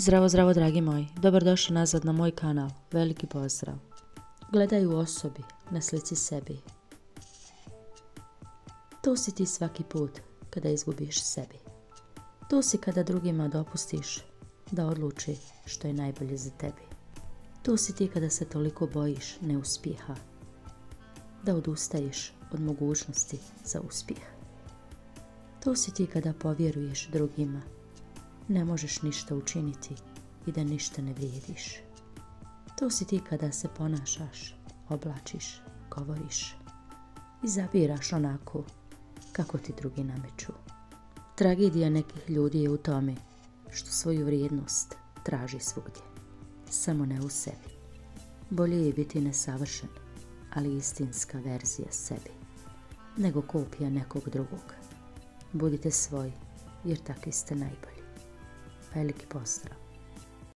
Zdravo, zdravo, dragi moji. Dobrodošli nazad na moj kanal. Veliki pozdrav. Gledaj u osobi, na slici sebi. To si ti svaki put kada izgubiš sebi. To si kada drugima dopustiš da odluči što je najbolje za tebi. To si ti kada se toliko bojiš neuspjeha, da odustaješ od mogućnosti za uspjeh. To si ti kada povjeruješ drugima ne možeš ništa učiniti i da ništa ne vrijediš. To si ti kada se ponašaš, oblačiš, govoriš i zabiraš onako kako ti drugi nameću. Tragedija nekih ljudi je u tome što svoju vrijednost traži svugdje, samo ne u sebi. Bolje je biti nesavršen, ali istinska verzija sebi, nego kopija nekog drugog. Budite svoji, jer takvi ste najbolji. Veliki pozdrav!